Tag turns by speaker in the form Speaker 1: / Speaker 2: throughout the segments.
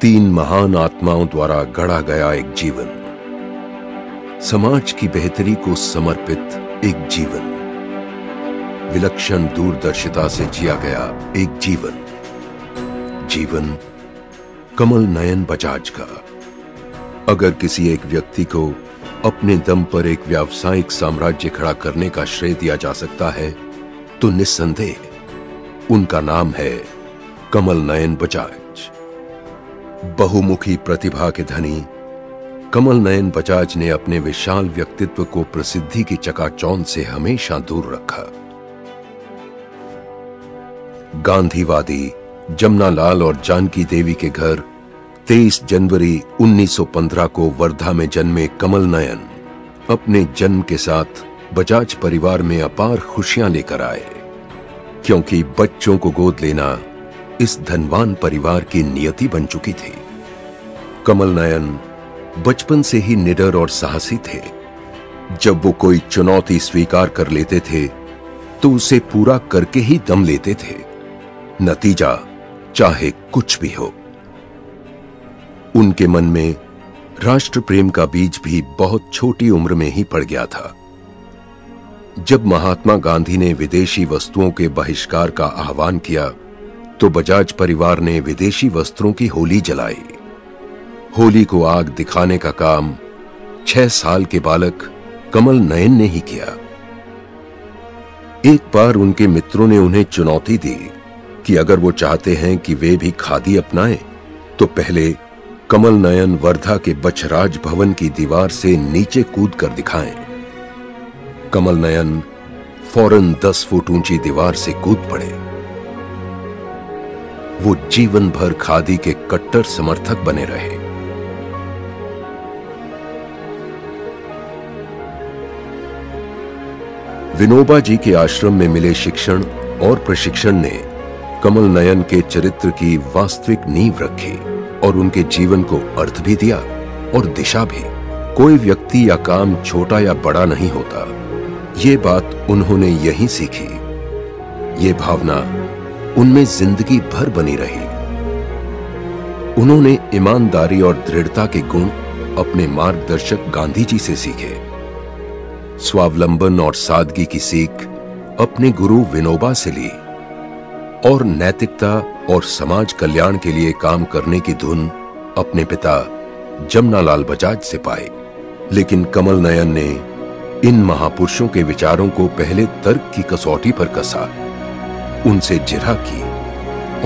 Speaker 1: तीन महान आत्माओं द्वारा गढ़ा गया एक जीवन। समाज की बेहतरी को समर्पित एक जीवन। विलक्षण दूरदर्शिता से जिया गया एक जीवन। जीवन कमल नयन बजाज का। अगर किसी एक व्यक्ति को अपने दम पर एक व्यावसायिक साम्राज्य खड़ा करने का श्रेय दिया जा सकता है तो निस्संदेह उनका नाम है कमल नयन बजाज। बहुमुखी प्रतिभा के धनी, कमल नयन बजाज ने अपने विशाल व्यक्तित्व को प्रसिद्धि की चकाचौंध से हमेशा दूर रखा। गांधीवादी जमनालाल और जानकी देवी के घर 23 जनवरी 1915 को वर्धा में जन्मे कमल नयन अपने जन्म के साथ बजाज परिवार में अपार खुशियाँ लेकर आए, क्योंकि बच्चों को गोद लेना इस धनवान परिवार की नियति बन चुकी थी। कमल नयन बचपन से ही निडर और साहसी थे। जब वो कोई चुनौती स्वीकार कर लेते थे तो उसे पूरा करके ही दम लेते थे। नतीजा, चाहे कुछ भी हो। उनके मन में राष्ट्र प्रेम का बीज भी बहुत छोटी उम्र में ही पड़ गया था। जब महात्मा गांधी ने विदेशी वस्तुओं के बहिष्कार का आह्वान किया तो बजाज परिवार ने विदेशी वस्त्रों की होली जलाई। होली को आग दिखाने का काम छह साल के बालक कमल नयन ने ही किया। एक बार उनके मित्रों ने उन्हें चुनौती दी कि अगर वो चाहते हैं कि वे भी खादी अपनाएँ, तो पहले कमल नयन वर्धा के बछराज भवन की दीवार से नीचे कूद कर दिखाएँ। कमल नयन फ़ौरन दस फुट ऊँची दीवार से कूद पड़े। वो जीवन भर खादी के कट्टर समर्थक बने रहे। विनोबा जी के आश्रम में मिले शिक्षण और प्रशिक्षण ने कमल नयन के चरित्र की वास्तविक नींव रखी और उनके जीवन को अर्थ भी दिया और दिशा भी। कोई व्यक्ति या काम छोटा या बड़ा नहीं होता। ये बात उन्होंने यही सीखी। ये भावना उनमें ज़िंदगी भर बनी रही। उन्होंने ईमानदारी और दृढ़ता के गुण अपने मार्गदर्शक गांधी जी से सीखे। स्वावलंबन और सादगी की सीख अपने गुरु विनोबा से ली। और नैतिकता और समाज कल्याण के लिए काम करने की धुन अपने पिता जमनालाल बजाज से पाए लेकिन कमल नयन ने इन महापुरुषों के विचारों को पहले तर्क की कसौटी पर कसा। उनसे जिरा की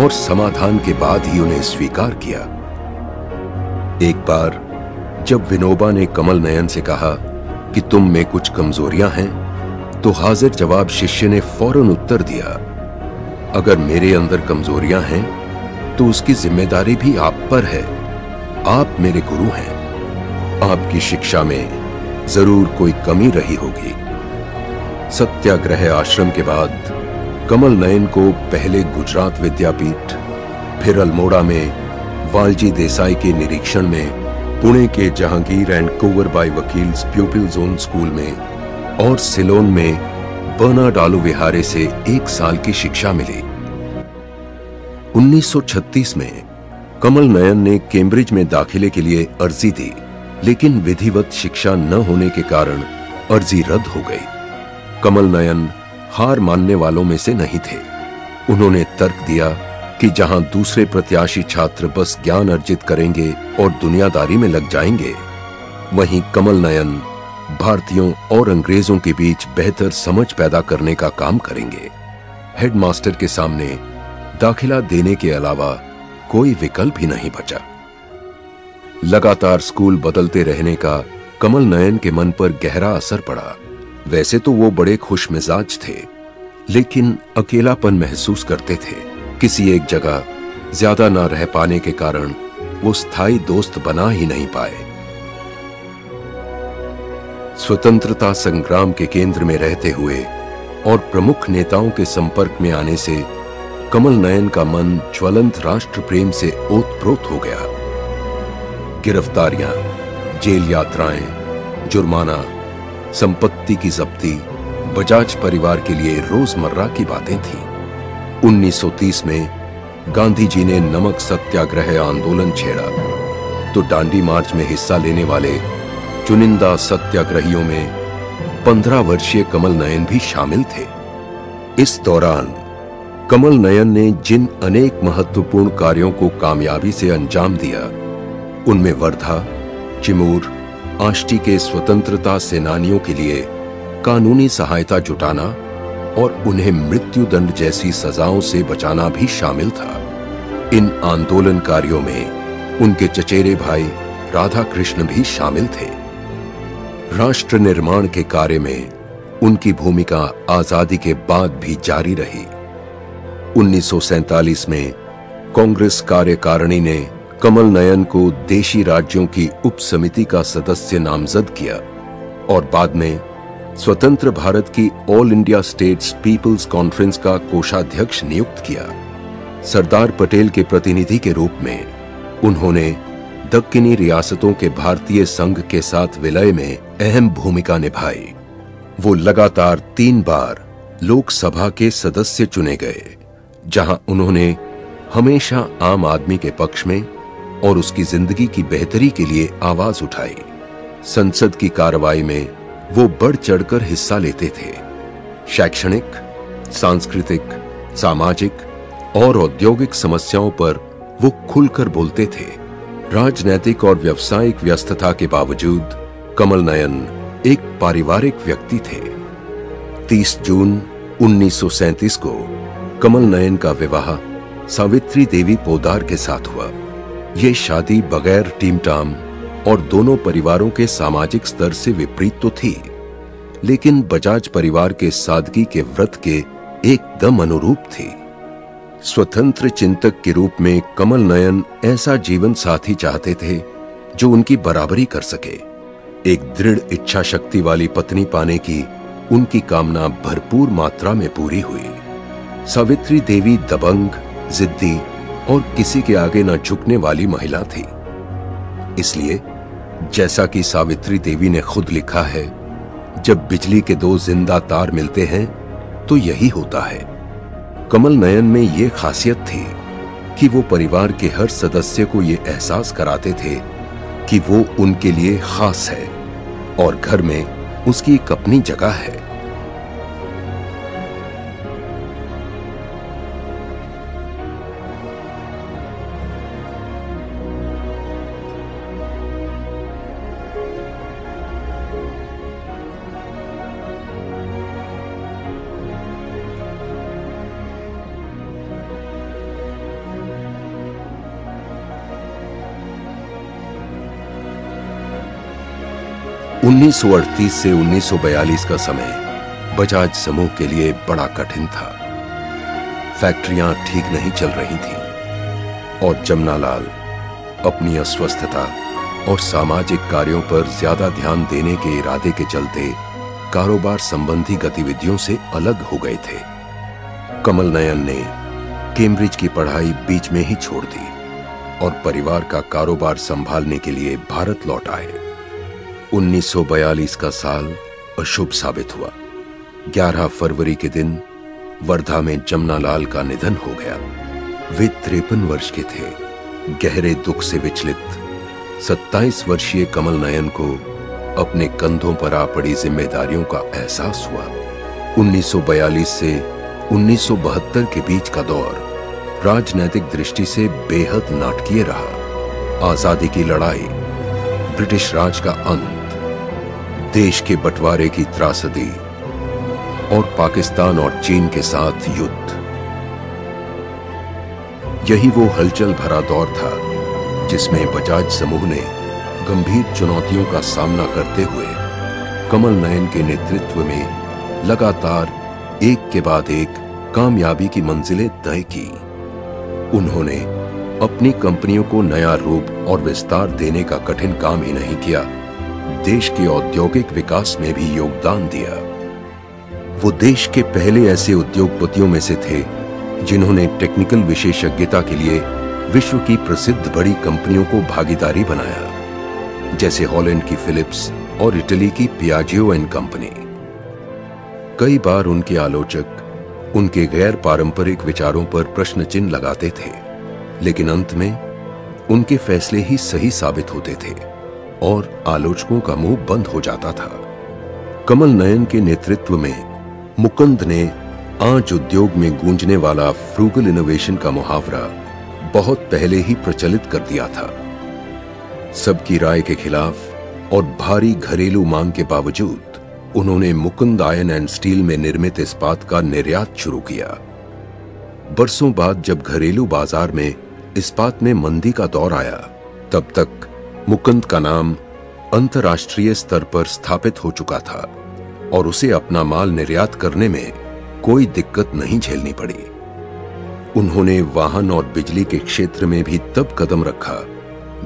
Speaker 1: और समाधान के बाद ही उन्हें स्वीकार किया। एक बार जब विनोबा ने कमल नयन से कहा कि तुम में कुछ कमजोरियाँ हैं तो हाजिर जवाब शिष्य ने फ़ौरन उत्तर दिया, अगर मेरे अंदर कमजोरियाँ हैं तो उसकी ज़िम्मेदारी भी आप पर है। आप मेरे गुरु हैं। आपकी शिक्षा में ज़रूर कोई कमी रही होगी। सत्याग्रह आश्रम के बाद कमल नयन को पहले गुजरात विद्यापीठ, फिर अल्मोड़ा में वालजी देसाई के निरीक्षण में, पुणे के Jehangir and Cowar Bai Vakils pupil zone school में और सिलोन में बर्नार्ड आलू विहारे से एक साल की शिक्षा मिली। 1936 में कमल नयन ने कैम्ब्रिज में दाखिले के लिए अर्जी दी, लेकिन विधिवत शिक्षा न होने के कारण अर्जी रद्द हो गई। कमल नयन हार मानने वालों में से नहीं थे। उन्होंने तर्क दिया कि जहाँ दूसरे प्रत्याशी छात्र बस ज्ञान अर्जित करेंगे और दुनियादारी में लग जाएँगे, वहीं कमल नयन, भारतीयों और अंग्रेज़ों के बीच बेहतर समझ पैदा करने का काम करेंगे। हेडमास्टर के सामने दाखिला देने के अलावा कोई विकल्प ही नहीं बचा। लगातार स्कूल बदलते रहने का कमल नयन के मन पर गहरा असर पड़ा। वैसे तो वो बड़े खुश मिजाज थे, लेकिन अकेलापन महसूस करते थे। किसी एक जगह ज़्यादा ना रह पाने के कारण वो स्थायी दोस्त बना ही नहीं पाए। स्वतंत्रता संग्राम के केंद्र में रहते हुए और प्रमुख नेताओं के संपर्क में आने से कमल नयन का मन ज्वलंत राष्ट्र प्रेम से ओतप्रोत हो गया। गिरफ्तारियाँ, जेल यात्राएँ, जुर्माना संपत्ति की जब्ती, बजाज परिवार के लिए रोज़मर्रा की बातें थीं। 1930 में गांधी जी ने नमक सत्याग्रह आंदोलन छेड़ा। तो डांडी मार्च में हिस्सा लेने वाले चुनिंदा सत्याग्रहियों में पंद्रह वर्षीय कमल नयन भी शामिल थे। इस दौरान कमल नयन ने जिन अनेक महत्वपूर्ण कार्यों को कामयाबी से अंजाम दिया, उनमें वर्धा, चिमूर आष्टी के स्वतंत्रता सेनानियों के लिए कानूनी सहायता जुटाना और उन्हें मृत्यु दंड जैसी सजाओं से बचाना भी शामिल था। इन आंदोलनकारियों में उनके चचेरे भाई राधा कृष्ण भी शामिल थे। राष्ट्र निर्माण के कार्य में उनकी भूमिका आज़ादी के बाद भी जारी रही। 1947 में कांग्रेस कार्यकारिणी ने कमल नयन को देशी राज्यों की उप समिति का सदस्य नामजद किया और बाद में स्वतंत्र भारत की All India States People's Conference का कोषाध्यक्ष नियुक्त किया। सरदार पटेल के प्रतिनिधि के रूप में उन्होंने दक्षिणी रियासतों के भारतीय संघ के साथ विलय में अहम भूमिका निभाई। वो लगातार तीन बार लोकसभा के सदस्य चुने गए, जहाँ उन्होंने हमेशा आम आदमी के पक्ष में और उसकी ज़िंदगी की बेहतरी के लिए आवाज़ उठाई। संसद की कार्रवाई में वो बढ़ चढ़कर हिस्सा लेते थे। शैक्षणिक, सांस्कृतिक, सामाजिक और औद्योगिक समस्याओं पर वो खुलकर बोलते थे। राजनैतिक और व्यवसायिक व्यस्तता के बावजूद कमल नयन एक पारिवारिक व्यक्ति थे। 30 जून 1937 को कमल नयन का विवाह सावित्री देवी पोदार के साथ हुआ। ये शादी बगैर टीमटाम और दोनों परिवारों के सामाजिक स्तर से विपरीत तो थी, लेकिन बजाज परिवार के सादगी के व्रत के एकदम अनुरूप थी। स्वतंत्र चिंतक के रूप में कमल नयन ऐसा जीवन साथी चाहते थे जो उनकी बराबरी कर सके। एक दृढ़ इच्छा शक्ति वाली पत्नी पाने की उनकी कामना भरपूर मात्रा में पूरी हुई। सावित्री देवी दबंग, जिद्दी और किसी के आगे न झुकने वाली महिला थी। इसलिए, जैसा कि सावित्री देवी ने खुद लिखा है, जब बिजली के दो ज़िंदा तार मिलते हैं तो यही होता है। कमल नयन में यह खासियत थी कि वो परिवार के हर सदस्य को यह एहसास कराते थे कि वो उनके लिए खास है और घर में उसकी एक अपनी जगह है। 1938 से 1942 का समय बजाज समूह के लिए बड़ा कठिन था। फैक्ट्रियाँ ठीक नहीं चल रही थी और जमनालाल अपनी अस्वस्थता और सामाजिक कार्यों पर ज़्यादा ध्यान देने के इरादे के चलते कारोबार संबंधी गतिविधियों से अलग हो गए थे। कमल नयन ने कैम्ब्रिज की पढ़ाई बीच में ही छोड़ दी और परिवार का कारोबार संभालने के लिए भारत लौट आए। 1942 का साल अशुभ साबित हुआ। 11 फरवरी के दिन वर्धा में जमनालाल का निधन हो गया। वे तिरपन वर्ष के थे। गहरे दुख से विचलित 27 वर्षीय कमल नयन को अपने कंधों पर आ पड़ी जिम्मेदारियों का एहसास हुआ। 1942 से 1972 के बीच का दौर राजनैतिक दृष्टि से बेहद नाटकीय रहा। आज़ादी की लड़ाई ब्रिटिश राज का अंत देश के बंटवारे की त्रासदी और पाकिस्तान और चीन के साथ युद्ध। यही वो हलचल भरा दौर था जिसमें बजाज समूह ने गंभीर चुनौतियों का सामना करते हुए कमल नयन के नेतृत्व में लगातार एक के बाद एक कामयाबी की मंजिलें तय की। उन्होंने अपनी कंपनियों को नया रूप और विस्तार देने का कठिन काम ही नहीं किया। देश के औद्योगिक विकास में भी योगदान दिया। वो देश के पहले ऐसे उद्योगपतियों में से थे, जिन्होंने टेक्निकल विशेषज्ञता के लिए विश्व की प्रसिद्ध बड़ी कंपनियों को भागीदारी बनाया, जैसे हॉलैंड की फिलिप्स और इटली की पियाजियो एंड कंपनी। कई बार उनके आलोचक उनके गैर पारंपरिक विचारों पर प्रश्न चिन्ह लगाते थे, लेकिन अंत में उनके फैसले ही सही साबित होते थे। और आलोचकों का मुँह बंद हो जाता था। कमल नयन के नेतृत्व में मुकुंद ने आँच उद्योग में गूंजने वाला फ्रूगल इनोवेशन का मुहावरा बहुत पहले ही प्रचलित कर दिया था। सबकी राय के खिलाफ और भारी घरेलू मांग के बावजूद उन्होंने मुकुंद आयन एंड स्टील में निर्मित इस्पात का निर्यात शुरू किया। बरसों बाद जब घरेलू बाज़ार में इस्पात में मंदी का दौर आया, तब तक मुकुंद का नाम अंतर्राष्ट्रीय स्तर पर स्थापित हो चुका था और उसे अपना माल निर्यात करने में कोई दिक्कत नहीं झेलनी पड़ी। उन्होंने वाहन और बिजली के क्षेत्र में भी तब कदम रखा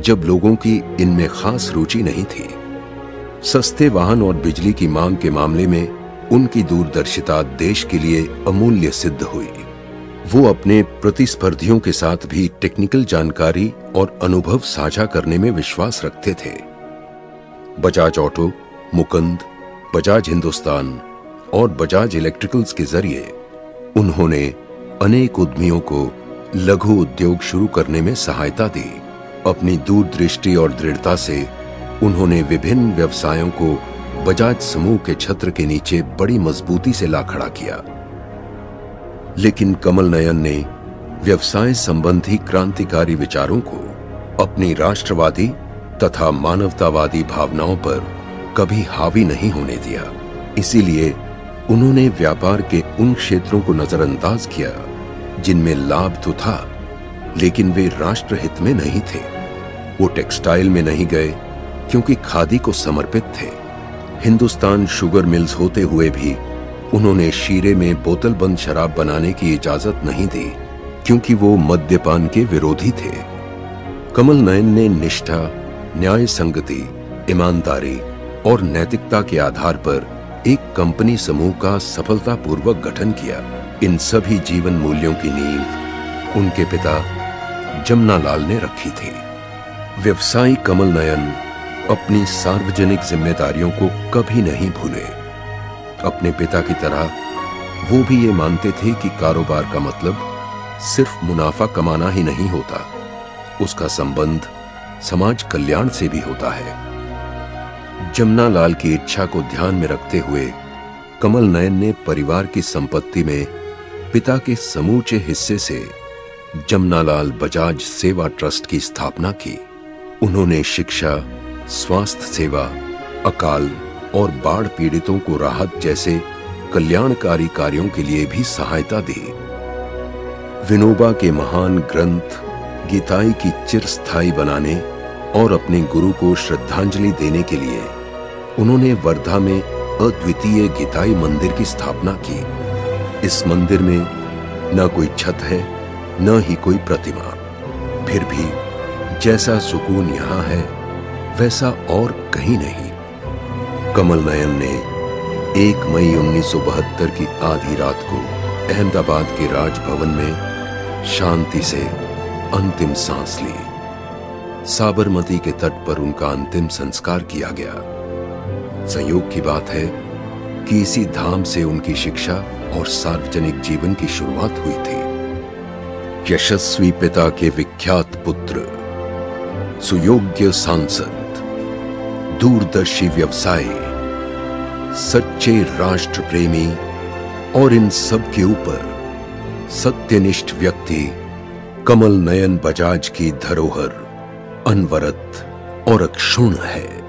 Speaker 1: जब लोगों की इनमें खास रुचि नहीं थी। सस्ते वाहन और बिजली की मांग के मामले में उनकी दूरदर्शिता देश के लिए अमूल्य सिद्ध हुई। वो अपने प्रतिस्पर्धियों के साथ भी टेक्निकल जानकारी और अनुभव साझा करने में विश्वास रखते थे। बजाज ऑटो मुकंद बजाज हिंदुस्तान और बजाज इलेक्ट्रिकल्स के ज़रिए उन्होंने अनेक उद्यमियों को लघु उद्योग शुरू करने में सहायता दी। अपनी दूरदृष्टि और दृढ़ता से उन्होंने विभिन्न व्यवसायों को बजाज समूह के छत्र के नीचे बड़ी मजबूती से ला खड़ा किया। लेकिन कमल नयन ने व्यवसाय संबंधी क्रांतिकारी विचारों को अपनी राष्ट्रवादी तथा मानवतावादी भावनाओं पर कभी हावी नहीं होने दिया। इसीलिए उन्होंने व्यापार के उन क्षेत्रों को नजरअंदाज किया, जिनमें लाभ तो था, लेकिन वे राष्ट्रहित में नहीं थे। वो टेक्सटाइल में नहीं गए, क्योंकि खादी को समर्पित थे। हिंदुस्तान शुगर मिल्स होते हुए भी उन्होंने शीरे में बोतल बंद शराब बनाने की इजाज़त नहीं दी, क्योंकि वो मद्यपान के विरोधी थे। कमल नयन ने निष्ठा न्याय संगति ईमानदारी और नैतिकता के आधार पर एक कंपनी समूह का सफलतापूर्वक गठन किया। इन सभी जीवन मूल्यों की नींव उनके पिता जमुनालाल ने रखी थी। व्यवसायी कमल नयन अपनी सार्वजनिक जिम्मेदारियों को कभी नहीं भूले। अपने पिता की तरह, वो भी ये मानते थे कि कारोबार का मतलब सिर्फ़ मुनाफा कमाना ही नहीं होता। उसका संबंध समाज कल्याण से भी होता है। जमुना लाल की इच्छा को ध्यान में रखते हुए कमल नयन ने परिवार की संपत्ति में पिता के समूचे हिस्से से जमुनालाल बजाज सेवा ट्रस्ट की स्थापना की। उन्होंने शिक्षा, स्वास्थ्य सेवा, अकाल और बाढ़ पीड़ितों को राहत जैसे कल्याणकारी कार्यों के लिए भी सहायता दी। विनोबा के महान ग्रंथ, गीताई की चिरस्थायी बनाने और अपने गुरु को श्रद्धांजलि देने के लिए उन्होंने वर्धा में अद्वितीय गीताई मंदिर की स्थापना की। इस मंदिर में न कोई छत है, न ही कोई प्रतिमा। फिर भी जैसा सुकून यहाँ है, वैसा और कहीं नहीं। कमल नयन ने 1 मई 1972 की आधी रात को अहमदाबाद के राजभवन में शांति से अंतिम सांस ली। साबरमती के तट पर उनका अंतिम संस्कार किया गया। संयोग की बात है कि इसी धाम से उनकी शिक्षा और सार्वजनिक जीवन की शुरुआत हुई थी। यशस्वी पिता के विख्यात पुत्र, सुयोग्य सांसद दूरदर्शी व्यवसायी, सच्चे राष्ट्र प्रेमी और इन सब के ऊपर सत्यनिष्ठ व्यक्ति कमल नयन बजाज की धरोहर अनवरत और अक्षुण है।